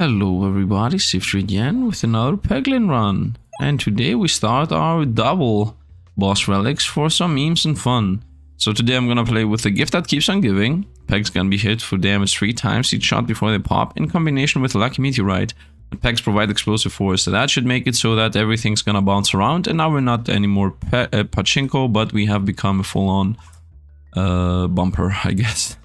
Hello everybody, Sifter again with another Peglin run. And today we start our double boss relics for some memes and fun. So today I'm gonna play with the gift that keeps on giving. Pegs can be hit for damage 3 times each shot before they pop in combination with Lucky Meteorite. And pegs provide explosive force, so that should make it so that everything's gonna bounce around. And now we're not anymore pe uh, pachinko, but we have become a full-on uh, bumper, I guess.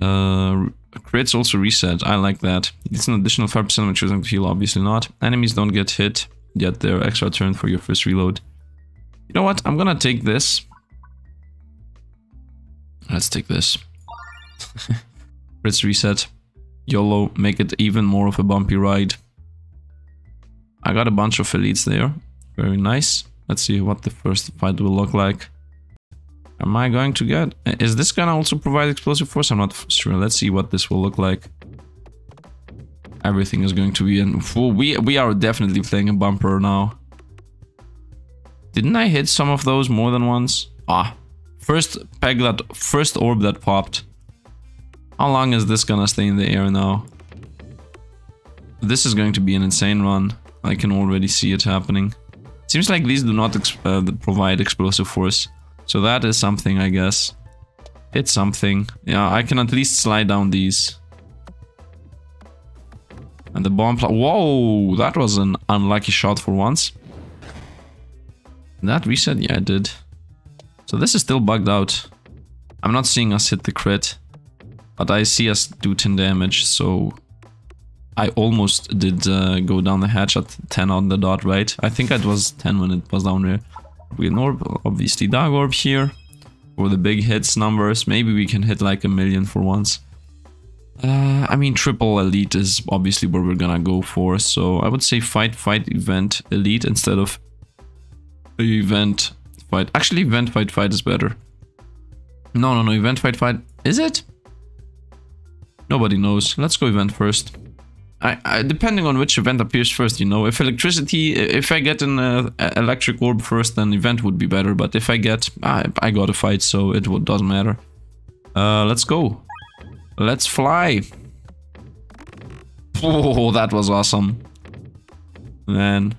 Uh, crits also reset. I like that. It's an additional 5% when choosing to heal, obviously not. Enemies don't get hit, get their extra turn for your first reload. You know what? I'm gonna take this. Let's take this. crits reset. YOLO, make it even more of a bumpy ride. I got a bunch of elites there. Very nice. Let's see what the first fight will look like. Am I going to get... Is this gonna also provide explosive force? I'm not sure. Let's see what this will look like. Everything is going to be in... We, we are definitely playing a bumper now. Didn't I hit some of those more than once? Ah. First peg that... First orb that popped. How long is this gonna stay in the air now? This is going to be an insane run. I can already see it happening. Seems like these do not uh, provide explosive force. So that is something, I guess. It's something. Yeah, I can at least slide down these. And the bomb... Whoa! That was an unlucky shot for once. That reset? Yeah, it did. So this is still bugged out. I'm not seeing us hit the crit. But I see us do 10 damage, so... I almost did uh, go down the hatch at 10 on the dot, right? I think it was 10 when it was down there. We orb, obviously Dark Orb here. For the big hits numbers, maybe we can hit like a million for once. Uh, I mean, triple elite is obviously what we're gonna go for, so I would say fight, fight, event, elite instead of event, fight. Actually, event, fight, fight is better. No, no, no, event, fight, fight. Is it? Nobody knows. Let's go event first. I, I, depending on which event appears first, you know, if electricity, if I get an uh, electric orb first, then event would be better. But if I get, I, I got a fight, so it doesn't matter. Uh, let's go. Let's fly. Oh, that was awesome. Man,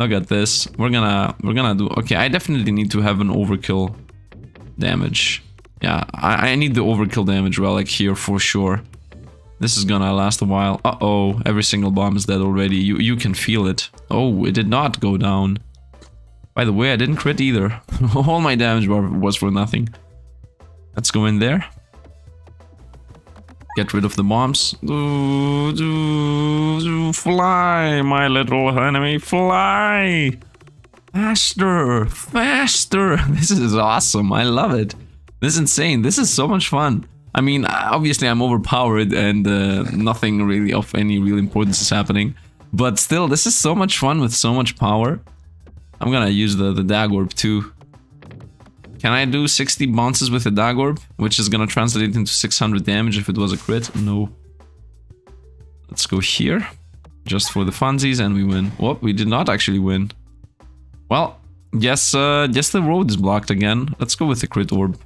look at this. We're gonna, we're gonna do. Okay, I definitely need to have an overkill damage. Yeah, I, I need the overkill damage relic here for sure. This is gonna last a while. Uh-oh, every single bomb is dead already. You, you can feel it. Oh, it did not go down. By the way, I didn't crit either. All my damage was for nothing. Let's go in there. Get rid of the bombs. Do, do, do, fly, my little enemy, fly! Faster, faster! This is awesome, I love it. This is insane, this is so much fun. I mean, obviously I'm overpowered and uh, nothing really of any real importance is happening. But still, this is so much fun with so much power. I'm gonna use the, the Daggorb too. Can I do 60 bounces with the Daggorb? Which is gonna translate into 600 damage if it was a crit? No. Let's go here. Just for the funsies and we win. Whoop, we did not actually win. Well, yes, uh, yes the road is blocked again. Let's go with the crit orb.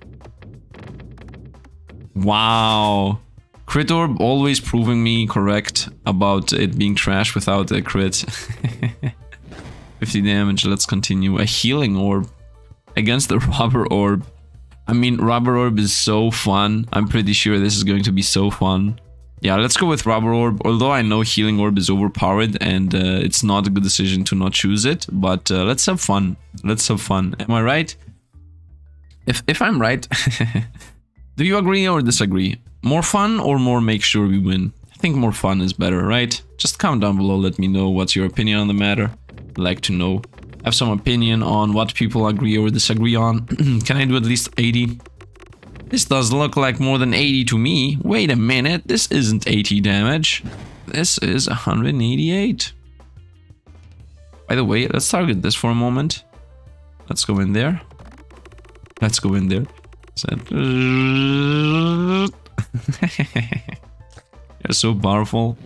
Wow. Crit orb always proving me correct about it being trash without a crit. 50 damage, let's continue. A healing orb against the rubber orb. I mean, rubber orb is so fun. I'm pretty sure this is going to be so fun. Yeah, let's go with rubber orb. Although I know healing orb is overpowered and uh, it's not a good decision to not choose it. But uh, let's have fun. Let's have fun. Am I right? If, if I'm right... Do you agree or disagree? More fun or more make sure we win? I think more fun is better, right? Just comment down below, let me know what's your opinion on the matter. I'd like to know. Have some opinion on what people agree or disagree on. Can I do at least 80? This does look like more than 80 to me. Wait a minute, this isn't 80 damage. This is 188. By the way, let's target this for a moment. Let's go in there. Let's go in there. You're so powerful.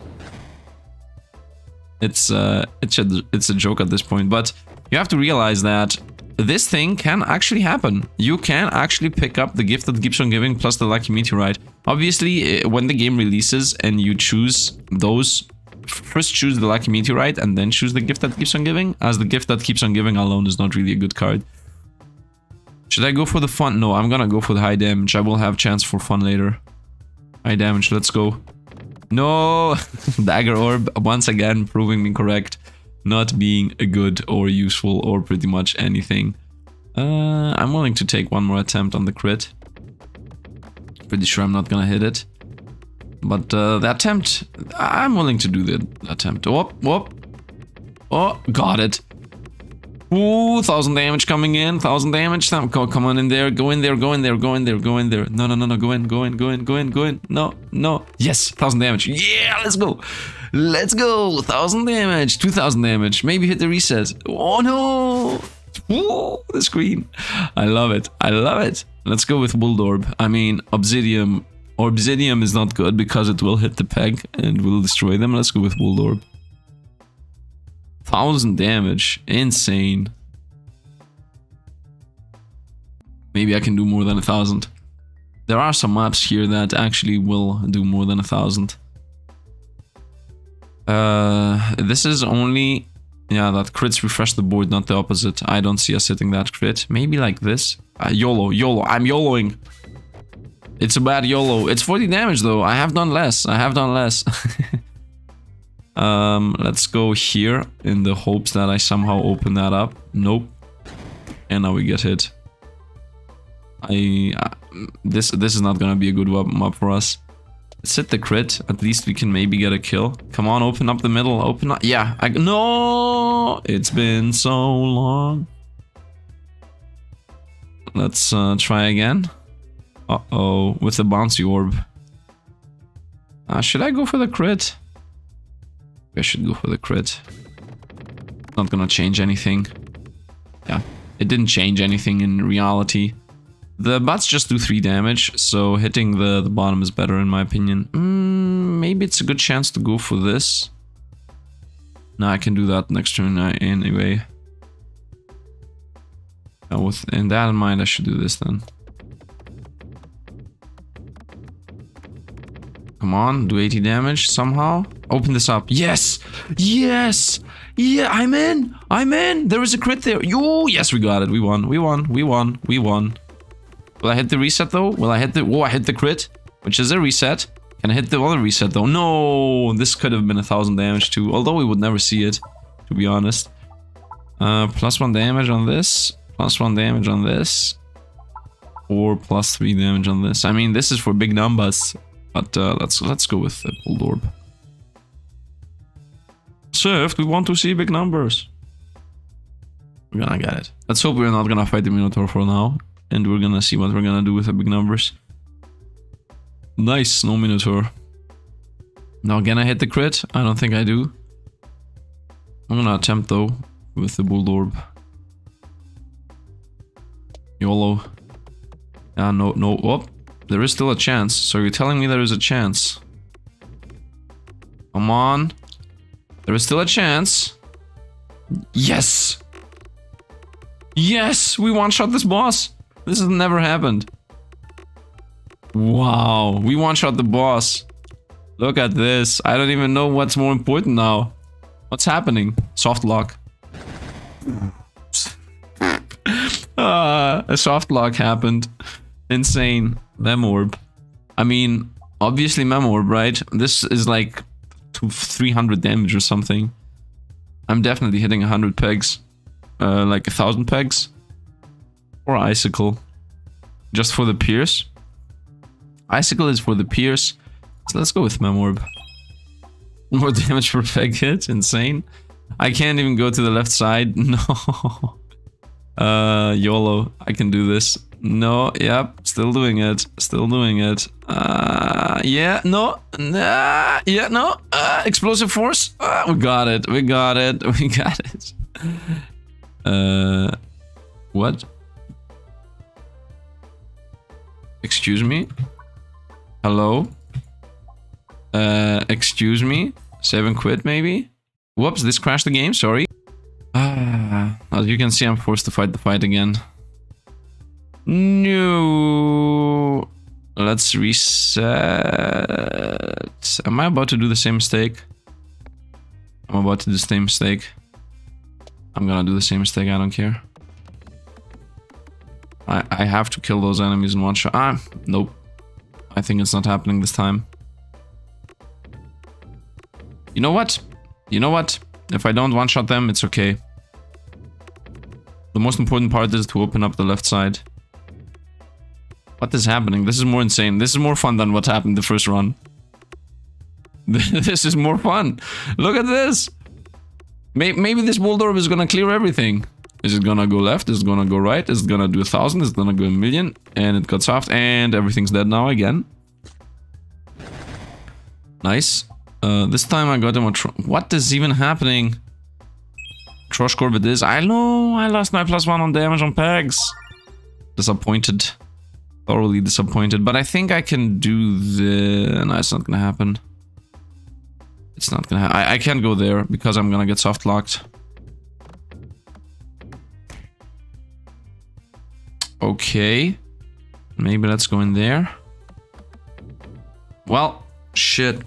It's uh, it's a it's a joke at this point, but you have to realize that this thing can actually happen. You can actually pick up the gift that keeps on giving plus the lucky meteorite. Obviously, uh, when the game releases and you choose those, first choose the lucky meteorite and then choose the gift that keeps on giving, as the gift that keeps on giving alone is not really a good card. Should I go for the fun? No, I'm gonna go for the high damage. I will have chance for fun later. High damage, let's go. No! Dagger Orb, once again, proving me correct. Not being a good or useful or pretty much anything. Uh, I'm willing to take one more attempt on the crit. Pretty sure I'm not gonna hit it. But uh, the attempt, I'm willing to do the attempt. Whoop, whoop. Oh, got it. Ooh, thousand damage coming in, thousand damage. Come, on in there, go in there, go in there, go in there, go in there. No, no, no, no, go in, go in, go in, go in, go in. No, no. Yes, thousand damage. Yeah, let's go. Let's go. Thousand damage, two thousand damage. Maybe hit the reset. Oh no. Ooh, the screen. I love it. I love it. Let's go with Bouldorb. I mean, Obsidian. Obsidian is not good because it will hit the peg and will destroy them. Let's go with Bouldorb. Thousand damage. Insane. Maybe I can do more than a thousand. There are some maps here that actually will do more than a thousand. Uh, this is only... Yeah, that crits refresh the board, not the opposite. I don't see us hitting that crit. Maybe like this. Uh, YOLO, YOLO. I'm YOLOing. It's a bad YOLO. It's 40 damage though. I have done less. I have done less. Um, let's go here in the hopes that I somehow open that up. Nope. And now we get hit. I uh, this this is not gonna be a good weapon up for us. Let's hit the crit. At least we can maybe get a kill. Come on, open up the middle. Open up. Yeah. I, no. It's been so long. Let's uh, try again. Uh oh, with the bouncy orb. Uh, should I go for the crit? I should go for the crit. Not gonna change anything. Yeah, it didn't change anything in reality. The bats just do 3 damage, so hitting the, the bottom is better in my opinion. Mm, maybe it's a good chance to go for this. No, I can do that next turn uh, anyway. Now with in that in mind, I should do this then. Come on, do 80 damage somehow. Open this up. Yes! Yes! Yeah, I'm in! I'm in! There is a crit there. Yo, yes, we got it. We won. We won. We won. We won. Will I hit the reset though? Will I hit the... Oh, I hit the crit, which is a reset. Can I hit the other reset though? No! This could have been a thousand damage too, although we would never see it, to be honest. Uh, plus one damage on this. Plus one damage on this. Or plus three damage on this. I mean, this is for big numbers. But uh, let's let's go with the Bouldorb. Shift, we want to see big numbers. We're gonna get it. Let's hope we're not gonna fight the Minotaur for now. And we're gonna see what we're gonna do with the big numbers. Nice, no Minotaur. Now can I hit the crit? I don't think I do. I'm gonna attempt though with the Bouldorb. YOLO. Yeah, no, no, whoop. There is still a chance. So you're telling me there is a chance. Come on. There is still a chance. Yes! Yes! We one-shot this boss! This has never happened. Wow, we one-shot the boss. Look at this. I don't even know what's more important now. What's happening? Soft lock. uh, a soft lock happened. Insane. Memorb. I mean, obviously Memorb, right? This is like 300 damage or something. I'm definitely hitting 100 pegs. Uh, like a thousand pegs. Or Icicle. Just for the pierce. Icicle is for the pierce. So let's go with Memorb. More damage per peg hit? Insane. I can't even go to the left side. No. Uh, YOLO. I can do this. No, yep, still doing it. Still doing it. Uh, yeah, no, nah, yeah, no. Uh, explosive force. Uh, we got it. We got it. We got it. Uh, what? Excuse me? Hello? Uh, excuse me? Seven quid maybe? Whoops, this crashed the game, sorry. As you can see, I'm forced to fight the fight again. No. Let's reset. Am I about to do the same mistake? I'm about to do the same mistake. I'm gonna do the same mistake, I don't care. I, I have to kill those enemies in one shot. Ah, nope. I think it's not happening this time. You know what? You know what? If I don't one-shot them, it's okay. The most important part is to open up the left side. What is happening? This is more insane. This is more fun than what happened the first run. this is more fun. Look at this. Maybe this Waldorf is gonna clear everything. Is it gonna go left? Is it gonna go right? Is it gonna do a thousand? Is it gonna go a million? And it got soft and everything's dead now again. Nice. Uh, this time I got him a What is even happening? Troshkor it is. I know I lost my plus one on damage on pegs. Disappointed. Thoroughly disappointed. But I think I can do the... No, it's not gonna happen. It's not gonna happen. I, I can't go there because I'm gonna get soft locked. Okay. Maybe let's go in there. Well, shit.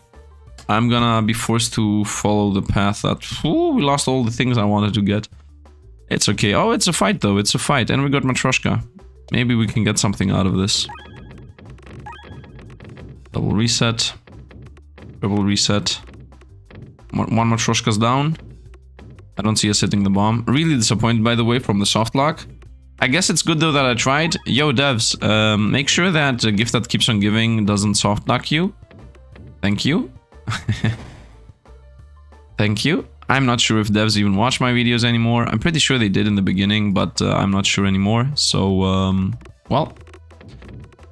I'm gonna be forced to follow the path that... We lost all the things I wanted to get. It's okay. Oh, it's a fight though. It's a fight. And we got Matryoshka. Maybe we can get something out of this. Double reset. Double reset. One Matryoshka's down. I don't see us hitting the bomb. Really disappointed, by the way, from the soft lock. I guess it's good though that I tried. Yo, devs, um, make sure that the gift that keeps on giving doesn't soft lock you. Thank you. Thank you. I'm not sure if devs even watch my videos anymore. I'm pretty sure they did in the beginning, but uh, I'm not sure anymore. So, um, well,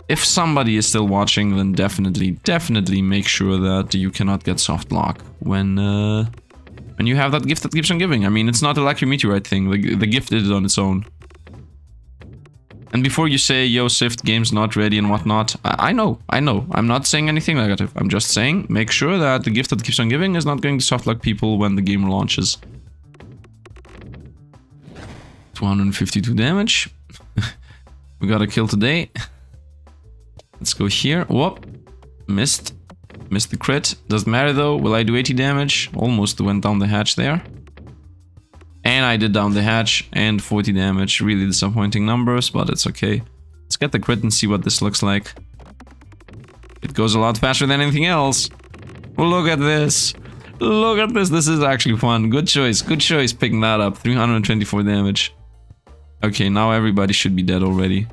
if somebody is still watching, then definitely, definitely make sure that you cannot get soft lock when, uh, when you have that gift that keeps on giving. I mean, it's not a lucky meteorite thing. The, the gift did it on its own. And before you say, yo, Sift, game's not ready and whatnot, I, I, know, I know. I'm not saying anything negative. I'm just saying, make sure that the gift that keeps on giving is not going to softlock people when the game launches. 252 damage. we got a kill today. Let's go here. Whoop. Missed. Missed the crit. Doesn't matter though. Will I do 80 damage? Almost went down the hatch there. And I did down the hatch and 40 damage. Really disappointing numbers, but it's okay. Let's get the crit and see what this looks like. It goes a lot faster than anything else. Look at this. Look at this. This is actually fun. Good choice. Good choice picking that up. 324 damage. Okay, now everybody should be dead already.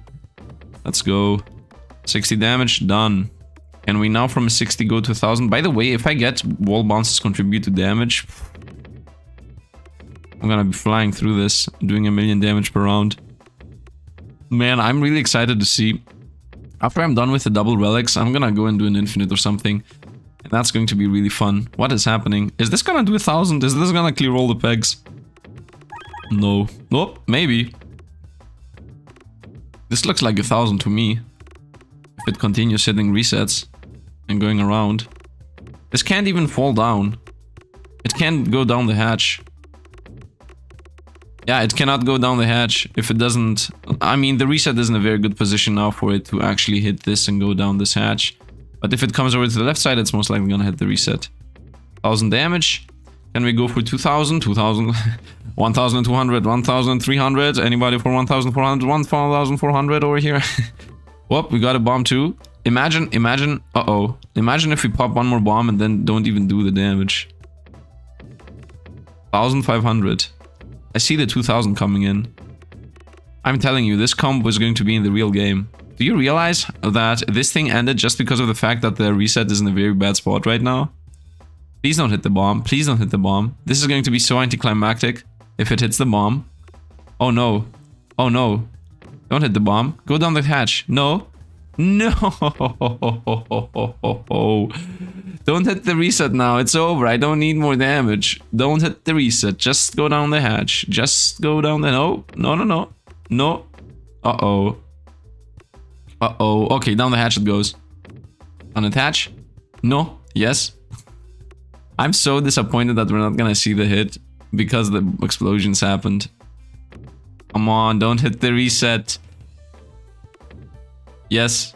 Let's go. 60 damage. Done. Can we now from 60 go to 1000? By the way, if I get wall bounces contribute to damage, I'm gonna be flying through this, doing a million damage per round. Man, I'm really excited to see. After I'm done with the double relics, I'm gonna go and do an infinite or something. And that's going to be really fun. What is happening? Is this gonna do a thousand? Is this gonna clear all the pegs? No. Nope, maybe. This looks like a thousand to me. If it continues hitting resets and going around. This can't even fall down. It can't go down the hatch. Yeah, it cannot go down the hatch if it doesn't... I mean, the reset is in a very good position now for it to actually hit this and go down this hatch. But if it comes over to the left side, it's most likely gonna hit the reset. 1000 damage. Can we go for 2000? 2000... 1200, 1300. Anybody for 1400? 1400 over here. Whoop, we got a bomb too. Imagine, imagine... Uh-oh. Imagine if we pop one more bomb and then don't even do the damage. 1500. I see the 2000 coming in. I'm telling you, this comp was going to be in the real game. Do you realize that this thing ended just because of the fact that the reset is in a very bad spot right now? Please don't hit the bomb. Please don't hit the bomb. This is going to be so anticlimactic if it hits the bomb. Oh no. Oh no. Don't hit the bomb. Go down the hatch. No. No! Don't hit the reset now. It's over. I don't need more damage. Don't hit the reset. Just go down the hatch. Just go down the... No. No, no, no. No. Uh-oh. Uh-oh. Okay, down the hatch it goes. Unattach? No. Yes. I'm so disappointed that we're not gonna see the hit. because the explosions happened. Come on, don't hit the reset. Yes.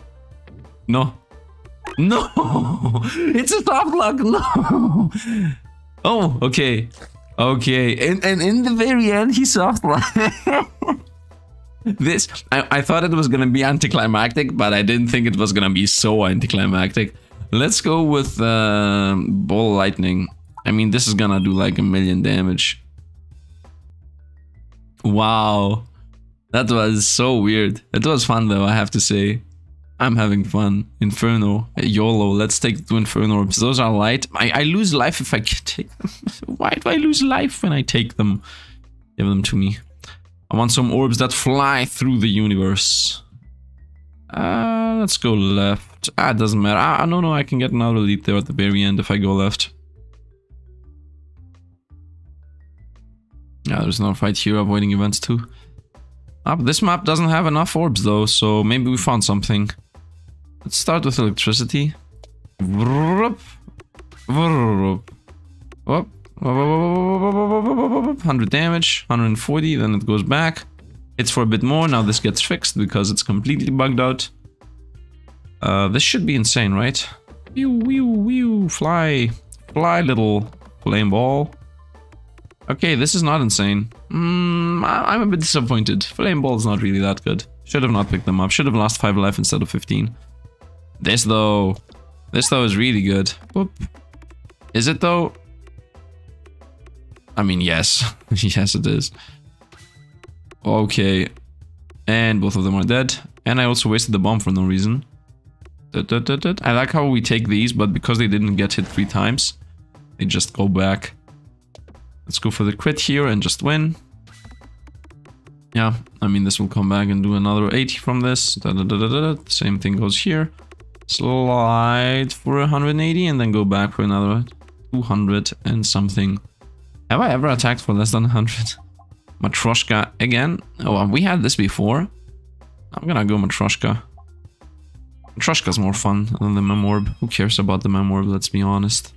No. No! It's a soft lock, no! Oh, okay. Okay, and, and in the very end, he soft locked. this, I, I thought it was gonna be anticlimactic, but I didn't think it was gonna be so anticlimactic. Let's go with uh, Ball Lightning. I mean, this is gonna do like a million damage. Wow. That was so weird. It was fun though, I have to say. I'm having fun. Inferno. YOLO. Let's take two Inferno orbs. Those are light. I, I lose life if I take them. Why do I lose life when I take them? Give them to me. I want some orbs that fly through the universe. Uh, let's go left. Ah, it doesn't matter. Ah, no, no, I can get another lead there at the very end if I go left. Yeah, there's another fight here, avoiding events too. Ah, this map doesn't have enough orbs though, so maybe we found something. Let's start with electricity. 100 damage, 140, then it goes back. It's for a bit more, now this gets fixed because it's completely bugged out. Uh, this should be insane, right? Whew, whew, whew, fly. Fly, little flame ball. Okay, this is not insane. Mm, I'm a bit disappointed. Flame not really that good. Should have not picked them up. Should have lost 5 life instead of 15. This though, this though is really good. Whoop. Is it though? I mean, yes. yes, it is. Okay. And both of them are dead. And I also wasted the bomb for no reason. I like how we take these, but because they didn't get hit three times, they just go back. Let's go for the crit here and just win. Yeah, I mean, this will come back and do another 80 from this. Da, da, da, Same thing goes here slide for 180 and then go back for another 200 and something. Have I ever attacked for less than 100? Matryoshka again? Oh, we had this before. I'm gonna go Matryoshka. Matryoshka's more fun than the Memorb. Who cares about the Memorb, let's be honest.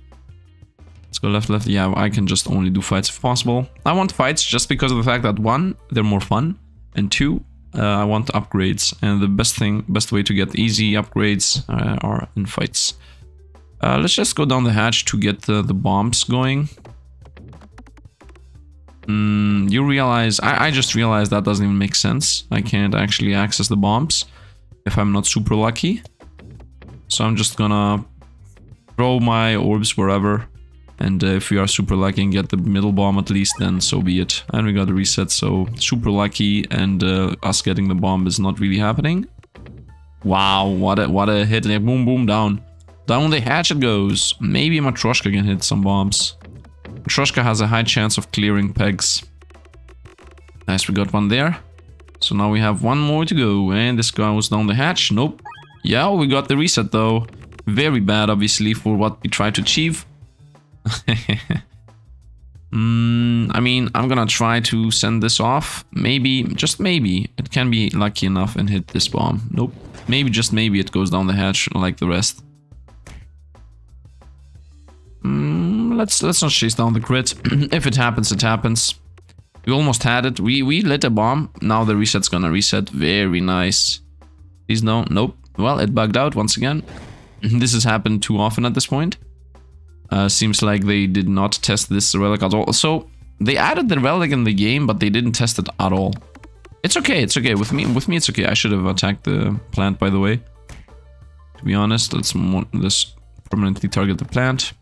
Let's go left, left. Yeah, I can just only do fights if possible. I want fights just because of the fact that one, they're more fun. And two, uh, I want upgrades, and the best thing, best way to get easy upgrades uh, are in fights. Uh, let's just go down the hatch to get the, the bombs going. Mm, you realize, I, I just realized that doesn't even make sense. I can't actually access the bombs if I'm not super lucky. So I'm just gonna throw my orbs wherever and uh, if we are super lucky and get the middle bomb at least, then so be it. And we got a reset, so super lucky and uh, us getting the bomb is not really happening. Wow, what a, what a hit. Boom, boom, down. Down the hatch it goes. Maybe Matryoshka can hit some bombs. Matryoshka has a high chance of clearing pegs. Nice, we got one there. So now we have one more to go. And this goes down the hatch. Nope. Yeah, we got the reset though. Very bad, obviously, for what we tried to achieve. mm, I mean, I'm gonna try to send this off. Maybe, just maybe, it can be lucky enough and hit this bomb. Nope. Maybe, just maybe, it goes down the hatch like the rest. Mm, let's let's not chase down the crit. if it happens, it happens. We almost had it. We we lit a bomb. Now the reset's gonna reset. Very nice. Please no. Nope. Well, it bugged out once again. this has happened too often at this point. Uh, seems like they did not test this relic at all. So they added the relic in the game, but they didn't test it at all. It's okay, it's okay. With me, with me, it's okay. I should have attacked the plant, by the way. To be honest, let's, let's permanently target the plant.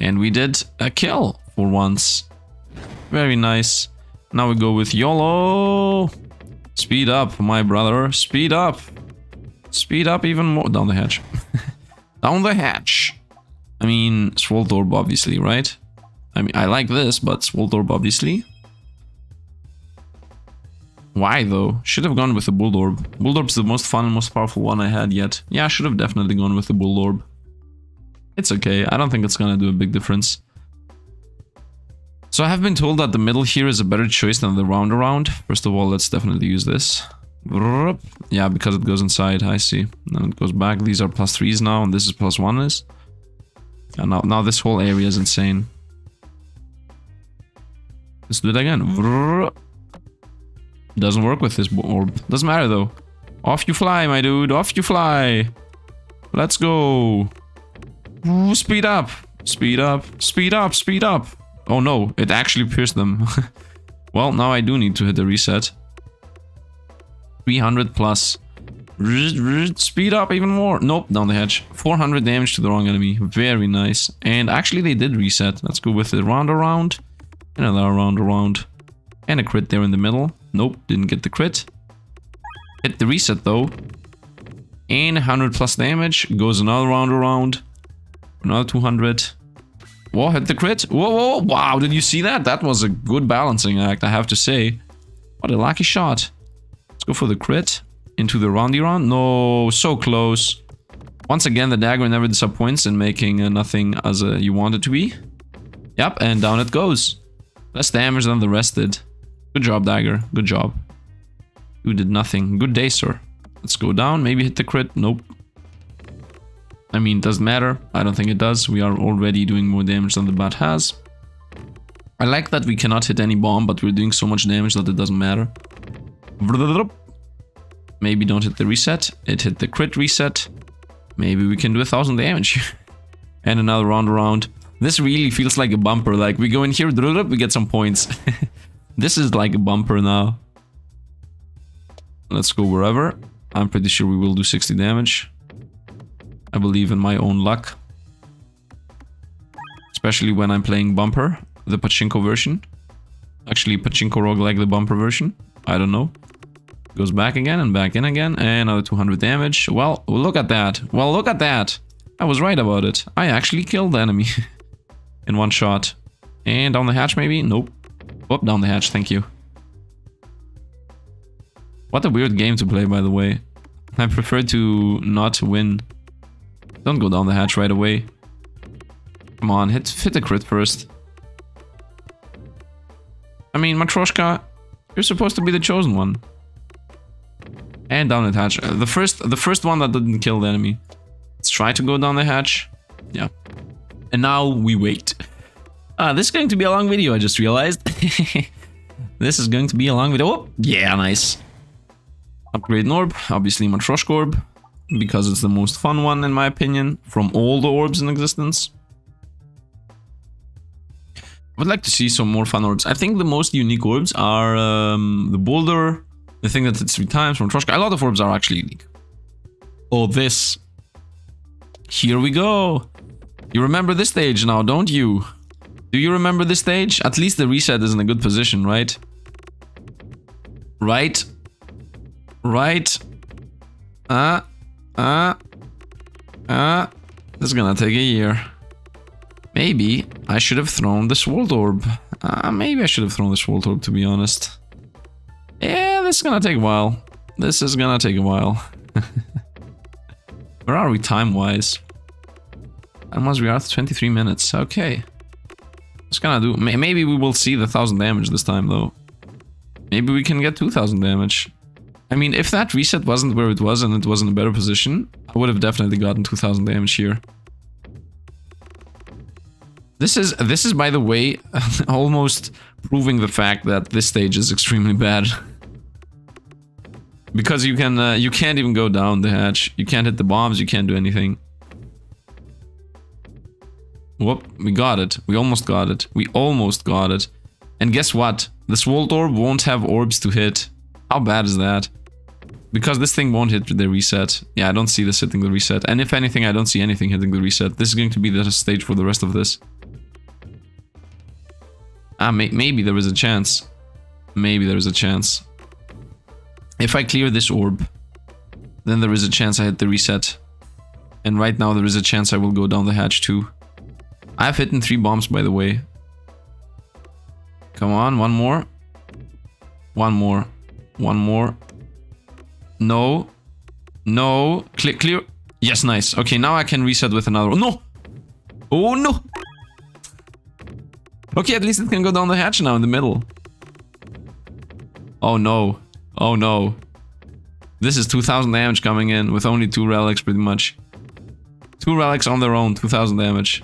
And we did a kill for once. Very nice. Now we go with YOLO. Speed up, my brother. Speed up. Speed up even more. Down the hatch. Down the hatch. I mean, Swoltorb, obviously, right? I mean, I like this, but Swoltorb, obviously. Why, though? Should have gone with the Bouldorb. Bouldorb is the most fun and most powerful one I had yet. Yeah, I should have definitely gone with the Bouldorb. It's okay. I don't think it's gonna do a big difference. So I have been told that the middle here is a better choice than the round around. First of all, let's definitely use this. Yeah, because it goes inside, I see. Then it goes back. These are plus threes now, and this is plus one is. Yeah, now, now this whole area is insane. Let's do it again. Doesn't work with this orb. Doesn't matter though. Off you fly, my dude. Off you fly. Let's go. Ooh, speed up. Speed up. Speed up. Speed up. Oh no, it actually pierced them. well, now I do need to hit the reset. 300 plus. Speed up even more. Nope, down the hatch. 400 damage to the wrong enemy. Very nice. And actually they did reset. Let's go with the round around. Another round around. And a crit there in the middle. Nope, didn't get the crit. Hit the reset though. And 100 plus damage. Goes another round around. Another 200. Whoa, hit the crit. Whoa, whoa, wow, did you see that? That was a good balancing act, I have to say. What a lucky shot. Go for the crit into the roundy round. No, so close. Once again, the dagger never disappoints in making uh, nothing as uh, you want it to be. Yep, and down it goes. Less damage than the rest did. Good job, dagger. Good job. You did nothing. Good day, sir. Let's go down. Maybe hit the crit. Nope. I mean, it doesn't matter. I don't think it does. We are already doing more damage than the bat has. I like that we cannot hit any bomb, but we're doing so much damage that it doesn't matter. Maybe don't hit the reset. It hit the crit reset. Maybe we can do a thousand damage. and another round around. This really feels like a bumper. Like we go in here, we get some points. this is like a bumper now. Let's go wherever. I'm pretty sure we will do 60 damage. I believe in my own luck. Especially when I'm playing bumper, the pachinko version. Actually, pachinko roguelike the bumper version. I don't know. Goes back again and back in again. And another 200 damage. Well, look at that. Well, look at that. I was right about it. I actually killed the enemy. in one shot. And down the hatch maybe? Nope. Whoop, down the hatch, thank you. What a weird game to play, by the way. I prefer to not win. Don't go down the hatch right away. Come on, hit, hit the crit first. I mean, Matryoshka, you're supposed to be the chosen one. And down the hatch. Uh, the first, the first one that didn't kill the enemy. Let's try to go down the hatch. Yeah. And now we wait. Ah, this is going to be a long video, I just realized. this is going to be a long video. Oh, yeah, nice. Upgrade an orb, obviously Matryoshka orb, because it's the most fun one in my opinion, from all the orbs in existence. I would like to see some more fun orbs. I think the most unique orbs are um, the boulder, the thing that hits three times from Troshka. A lot of orbs are actually unique. Oh, this. Here we go. You remember this stage now, don't you? Do you remember this stage? At least the reset is in a good position, right? Right? Right? Ah, uh, ah, uh, ah. Uh, this is gonna take a year. Maybe I should have thrown this world Orb. Uh, maybe I should have thrown this world Orb, to be honest. Yeah, this is gonna take a while. This is gonna take a while. Where are we time-wise? Unless we are 23 minutes. Okay. It's gonna do. Maybe we will see the 1000 damage this time, though. Maybe we can get 2000 damage. I mean, if that reset wasn't where it was and it was in a better position, I would have definitely gotten 2000 damage here. This is, this is by the way, almost proving the fact that this stage is extremely bad. because you can, uh, you can't even go down the hatch. You can't hit the bombs, you can't do anything. Whoop, we got it. We almost got it. We almost got it. And guess what? The Sword Orb won't have orbs to hit. How bad is that? Because this thing won't hit the reset. Yeah, I don't see this hitting the reset. And if anything, I don't see anything hitting the reset. This is going to be the stage for the rest of this. Ah, may maybe there is a chance. Maybe there is a chance. If I clear this orb, then there is a chance I hit the reset. And right now there is a chance I will go down the hatch too. I've hit in three bombs, by the way. Come on, one more. One more. One more. No. No. Clear, clear. Yes, nice. Okay, now I can reset with another one. No! Oh, no! Okay, at least it can go down the hatch now in the middle. Oh, no. Oh, no. This is 2000 damage coming in with only two relics, pretty much. Two relics on their own, 2000 damage.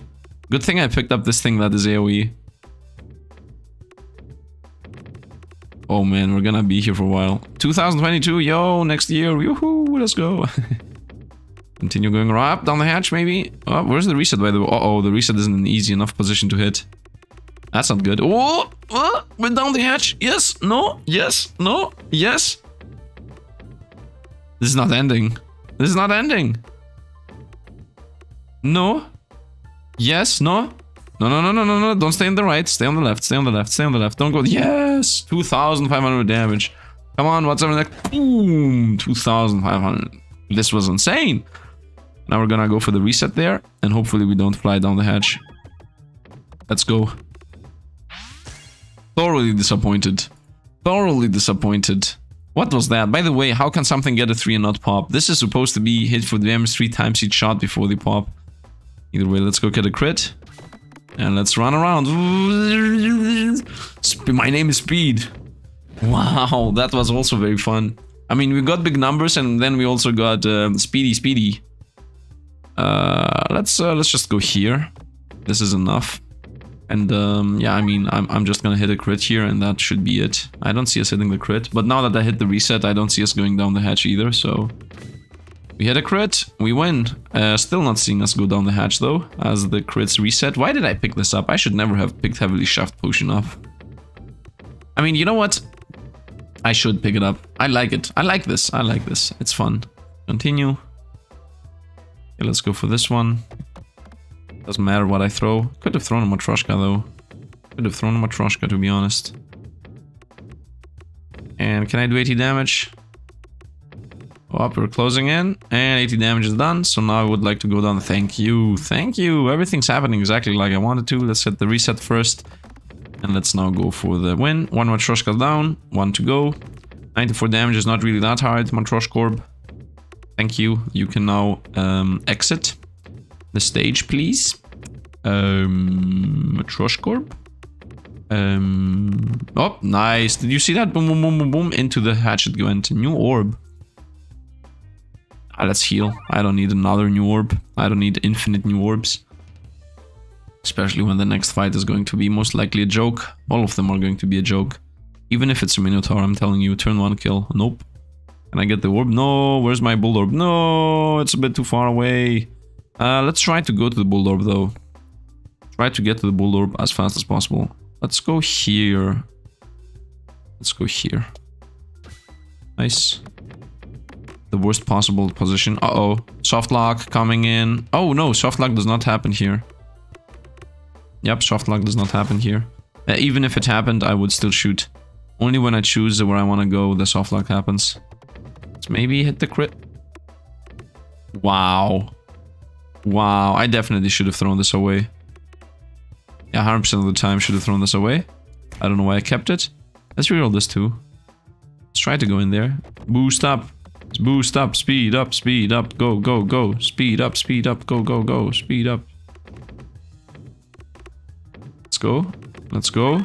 Good thing I picked up this thing that is AoE. Oh man, we're gonna be here for a while. 2022, yo, next year, woohoo, let's go. Continue going up down the hatch, maybe. Oh, where's the reset, by the way? Uh oh, the reset isn't an easy enough position to hit. That's not good. Oh, oh, went down the hatch. Yes, no, yes, no, yes. This is not ending. This is not ending. No. Yes, no. No, no, no, no, no, no. Don't stay on the right. Stay on the left. Stay on the left. Stay on the left. Don't go. Yes! 2,500 damage. Come on, what's up next? Boom! 2,500. This was insane. Now we're gonna go for the reset there. And hopefully we don't fly down the hatch. Let's go. Thoroughly disappointed. Thoroughly disappointed. What was that? By the way, how can something get a 3 and not pop? This is supposed to be hit for the damage 3 times each shot before they pop. Either way, let's go get a crit. And let's run around. My name is Speed. Wow, that was also very fun. I mean, we got big numbers and then we also got uh, Speedy Speedy. Uh, let's uh, let's just go here. This is enough. And um, yeah, I mean, I'm, I'm just gonna hit a crit here and that should be it. I don't see us hitting the crit, but now that I hit the reset, I don't see us going down the hatch either, so... We hit a crit, we win. Uh, still not seeing us go down the hatch though, as the crits reset. Why did I pick this up? I should never have picked Heavily Shaft Potion up. I mean, you know what? I should pick it up. I like it. I like this. I like this. It's fun. Continue. Okay, let's go for this one. Doesn't matter what I throw. Could have thrown a Matryoshka though. Could have thrown a Matryoshka to be honest. And can I do 80 damage? Oh, we're closing in, and 80 damage is done, so now I would like to go down. Thank you, thank you, everything's happening exactly like I wanted to. Let's hit the reset first, and let's now go for the win. One Matryoshka down, one to go. 94 damage is not really that hard, Matryoshkorb. Thank you, you can now um, exit the stage, please. Um, Matryoshkorb. Um, oh, nice. Did you see that? Boom, boom, boom, boom, boom. Into the hatchet went. New orb. Ah, let's heal. I don't need another new orb. I don't need infinite new orbs. Especially when the next fight is going to be most likely a joke. All of them are going to be a joke. Even if it's a Minotaur, I'm telling you, turn one kill. Nope. Can I get the orb? No, where's my bull orb? No, it's a bit too far away. Uh, let's try to go to the bull orb though. Try to get to the bull orb as fast as possible. Let's go here. Let's go here. Nice the worst possible position. Uh-oh. Soft lock coming in. Oh, no. Soft lock does not happen here. Yep, soft lock does not happen here. Uh, even if it happened, I would still shoot. Only when I choose where I want to go, the soft lock happens. Let's maybe hit the crit. Wow. Wow, I definitely should have thrown this away. Yeah, 100% of the time should have thrown this away. I don't know why I kept it. Let's reroll this too. Let's try to go in there. Boost up. Boost up, speed up, speed up, go, go, go, speed up, speed up, go, go, go, speed up. Let's go, let's go.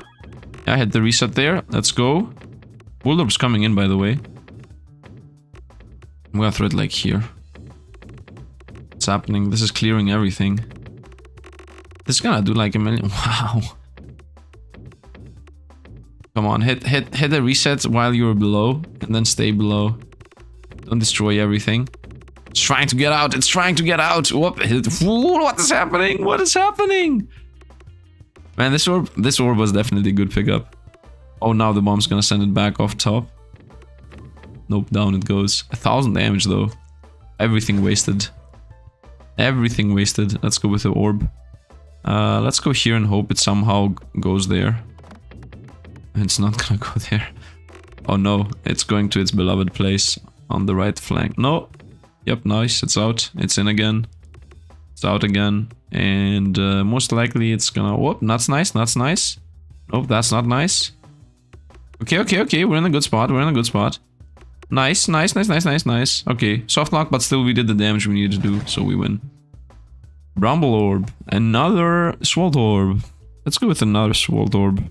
I had the reset there, let's go. Bouldorb's coming in, by the way. I'm gonna throw it like here. What's happening? This is clearing everything. This is gonna do like a million. Wow. Come on, hit hit hit the reset while you're below, and then stay below. Don't destroy everything. It's trying to get out. It's trying to get out. Whoop. What is happening? What is happening? Man, this orb, this orb was definitely a good pickup. Oh, now the bomb's gonna send it back off top. Nope, down it goes. A thousand damage though. Everything wasted. Everything wasted. Let's go with the orb. Uh, let's go here and hope it somehow goes there. It's not gonna go there. Oh no, it's going to its beloved place on the right flank. No. Yep, nice. It's out. It's in again. It's out again. And uh, most likely it's gonna... Whoop, that's nice. That's nice. Nope, that's not nice. Okay, okay, okay. We're in a good spot. We're in a good spot. Nice, nice, nice, nice, nice, nice. Okay, soft lock, but still we did the damage we needed to do, so we win. Bramble Orb. Another Sword Orb. Let's go with another Sword Orb.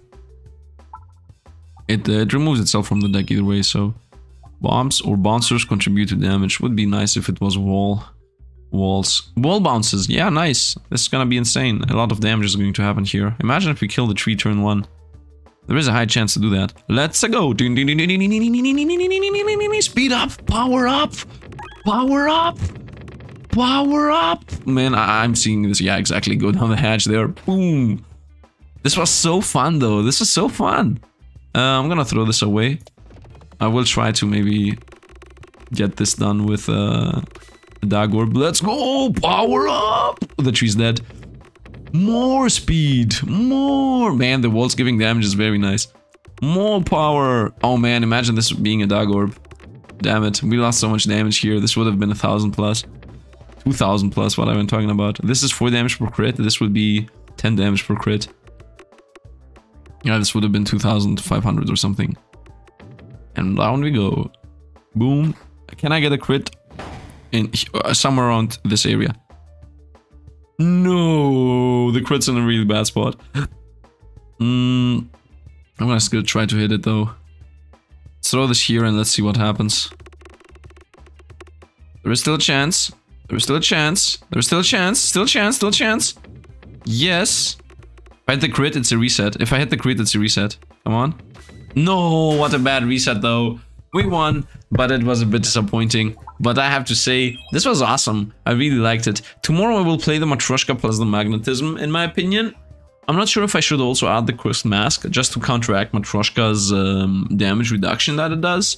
It, uh, it removes itself from the deck either way, so... Bombs or bouncers contribute to damage. Would be nice if it was wall. Walls. Wall bounces. Yeah, nice. This is gonna be insane. A lot of damage is going to happen here. Imagine if we kill the tree turn one. There is a high chance to do that. Let's go. Speed up. Power up. Power up. Power up. Man, I am seeing this. Yeah, exactly. Go down the hatch there. Boom. This was so fun, though. This is so fun. Uh, I'm gonna throw this away. I will try to maybe get this done with uh, a Dark Orb. Let's go! Power up! The tree's dead. More speed! More! Man, the wall's giving damage is very nice. More power! Oh man, imagine this being a Dark Orb. Damn it, we lost so much damage here. This would have been a thousand plus. 2000 plus what I've been talking about. This is 4 damage per crit. This would be 10 damage per crit. Yeah, this would have been 2500 or something. And down we go. Boom. Can I get a crit? In uh, somewhere around this area. No, the crit's in a really bad spot. Hmm. I'm gonna still try to hit it though. Throw this here and let's see what happens. There is still a chance. There is still a chance. There is still a chance. Still a chance. Still a chance. Yes. If I hit the crit, it's a reset. If I hit the crit, it's a reset. Come on. No, what a bad reset though. We won, but it was a bit disappointing. But I have to say, this was awesome. I really liked it. Tomorrow I will play the Matryoshka plus the Magnetism, in my opinion. I'm not sure if I should also add the Cursed Mask, just to counteract Matryoshka's um, damage reduction that it does.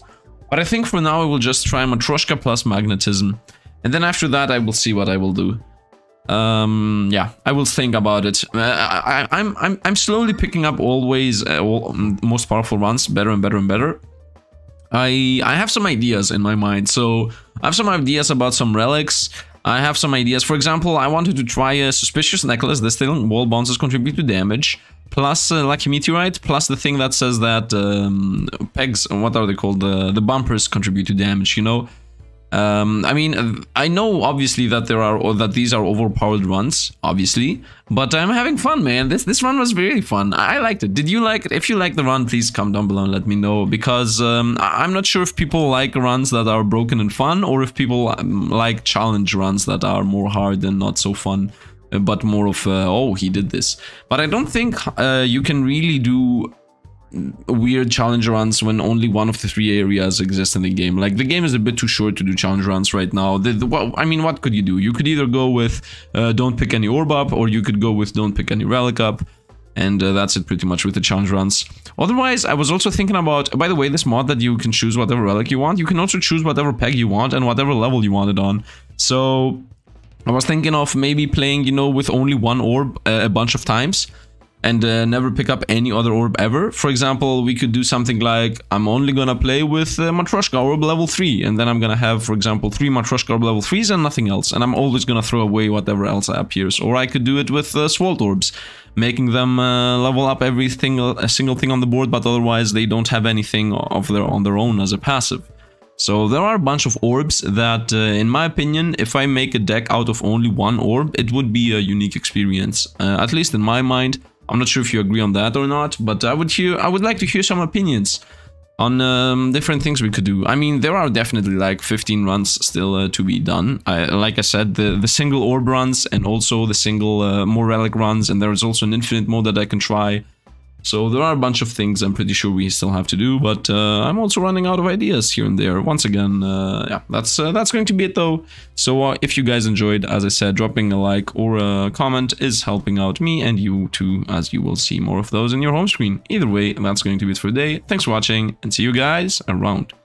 But I think for now I will just try Matryoshka plus Magnetism. And then after that I will see what I will do. Um, yeah, I will think about it. Uh, I, am I'm, I'm I'm slowly picking up always uh, all, most powerful runs, better and better and better. I I have some ideas in my mind. So I have some ideas about some relics. I have some ideas. For example, I wanted to try a suspicious necklace. This thing, wall bounces contribute to damage. Plus uh, Lucky Meteorite, plus the thing that says that um, pegs, what are they called? The, the bumpers contribute to damage, you know? Um, I mean, I know obviously that there are or that these are overpowered runs, obviously, but I'm having fun, man. This this run was really fun. I liked it. Did you like it? If you like the run, please come down below and let me know because um, I'm not sure if people like runs that are broken and fun or if people um, like challenge runs that are more hard and not so fun uh, but more of uh, oh he did this but i don't think uh, you can really do weird challenge runs when only one of the three areas exist in the game. Like the game is a bit too short to do challenge runs right now. The, the, I mean, what could you do? You could either go with uh, don't pick any orb up, or you could go with don't pick any relic up. And uh, that's it pretty much with the challenge runs. Otherwise, I was also thinking about, by the way, this mod that you can choose whatever relic you want. You can also choose whatever peg you want and whatever level you want it on. So I was thinking of maybe playing, you know, with only one orb uh, a bunch of times and uh, never pick up any other orb ever. For example, we could do something like, I'm only gonna play with uh, Matryoshka orb level 3, and then I'm gonna have, for example, 3 Matryoshka orb level 3s and nothing else, and I'm always gonna throw away whatever else appears. Or I could do it with uh, Swalt orbs, making them uh, level up everything, a single thing on the board, but otherwise they don't have anything of their on their own as a passive. So there are a bunch of orbs that, uh, in my opinion, if I make a deck out of only one orb, it would be a unique experience. Uh, at least in my mind, I'm not sure if you agree on that or not, but I would hear, I would like to hear some opinions on um, different things we could do. I mean, there are definitely like 15 runs still uh, to be done. I, like I said, the, the single orb runs and also the single uh, more relic runs, and there is also an infinite mode that I can try. So there are a bunch of things I'm pretty sure we still have to do, but uh, I'm also running out of ideas here and there. Once again, uh, yeah, that's uh, that's going to be it though. So uh, if you guys enjoyed, as I said, dropping a like or a comment is helping out me and you too, as you will see more of those in your home screen. Either way, that's going to be it for today. Thanks for watching and see you guys around.